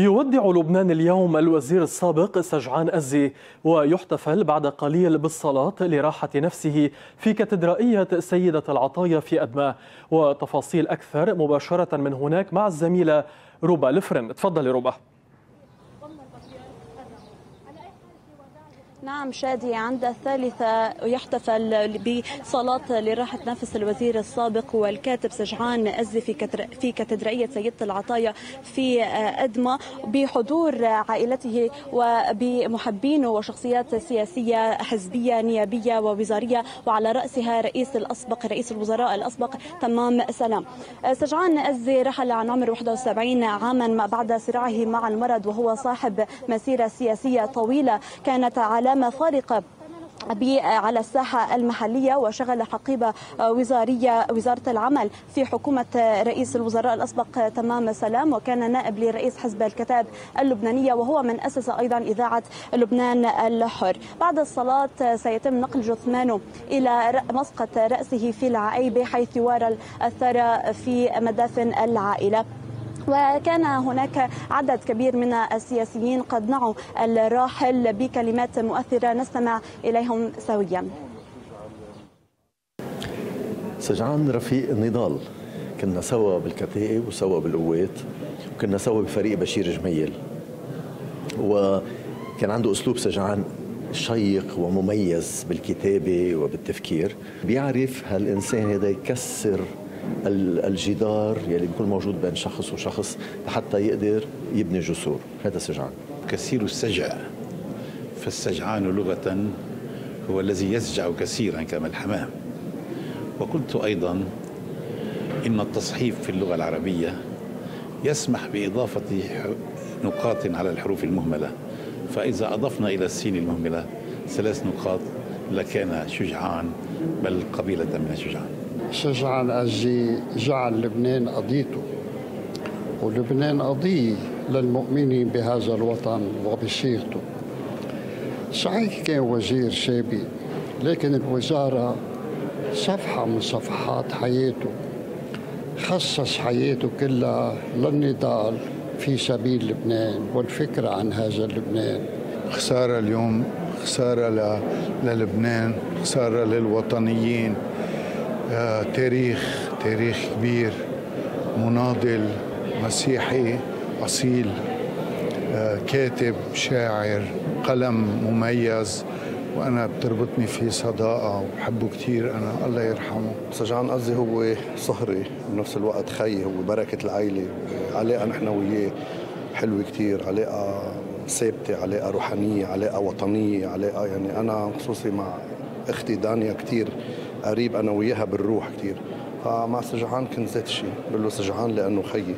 يودع لبنان اليوم الوزير السابق سجعان أزي ويحتفل بعد قليل بالصلاة لراحة نفسه في كاتدرائية سيدة العطايا في أدماء. وتفاصيل أكثر مباشرة من هناك مع الزميلة روبا لفرن. تفضلي روبا. نعم شادي عند الثالثة يحتفل بصلاة لراحة نفس الوزير السابق والكاتب سجعان أزي في في كاتدرائية سيدة العطايا في أدمى بحضور عائلته وبمحبينه وشخصيات سياسية حزبية نيابية ووزارية وعلى رأسها رئيس الأسبق رئيس الوزراء الأسبق تمام سلام. سجعان أزي رحل عن عمر 71 عاما بعد صراعه مع المرض وهو صاحب مسيرة سياسية طويلة كانت على علامة فارقة على الساحة المحلية وشغل حقيبة وزارية وزارة العمل في حكومة رئيس الوزراء الأسبق. تمام سلام. وكان نائب لرئيس حزب الكتاب اللبنانية وهو من أسس أيضا إذاعة لبنان الحر. بعد الصلاة سيتم نقل جثمانه إلى مسقط رأسه في العائبة حيث يوارى الثرى في مدافن العائلة. وكان هناك عدد كبير من السياسيين قد نعوا الراحل بكلمات مؤثرة. نستمع إليهم سويا. سجعان رفيق النضال كنا سوا بالكتائب وسوا بالقوات وكنا سوا بفريق بشير جميل. وكان عنده أسلوب سجعان شيق ومميز بالكتابة وبالتفكير. بيعرف هالإنسان هذا يكسر الجدار يلي بيكون موجود بين شخص وشخص حتى يقدر يبني جسور. هذا سجعان كثير السجع. فالسجعان لغة هو الذي يسجع كثيرا كما الحمام. وقلت أيضا إن التصحيف في اللغة العربية يسمح بإضافة نقاط على الحروف المهملة. فإذا أضفنا إلى السين المهملة ثلاث نقاط لكان شجعان بل قبيلة من الشجعان. شجعان أزي جعل لبنان قضيته. ولبنان قضية للمؤمنين بهذا الوطن وبسيرته صحيح كان وزير شابي لكن الوزارة صفحة من صفحات حياته. خصص حياته كلها للنضال في سبيل لبنان والفكرة عن هذا لبنان. خسارة اليوم خسارة للبنان خسارة للوطنيين. تاريخ تاريخ كبير مناضل مسيحي أصيل آه كاتب شاعر قلم مميز وأنا بتربطني فيه صداقة وبحبه كثير أنا الله يرحمه. سجعان قصدي هو صهري بنفس الوقت خي هو بركة العائلة علاقة نحن وياه حلوة كثير علاقة ثابتة علاقة روحانية علاقة وطنية علاقة يعني أنا خصوصي مع أختي دانيا كثير قريب أنا وياها بالروح كثير فمع سجعان كنت ذات الشيء بقول له سجعان لأنه خيي.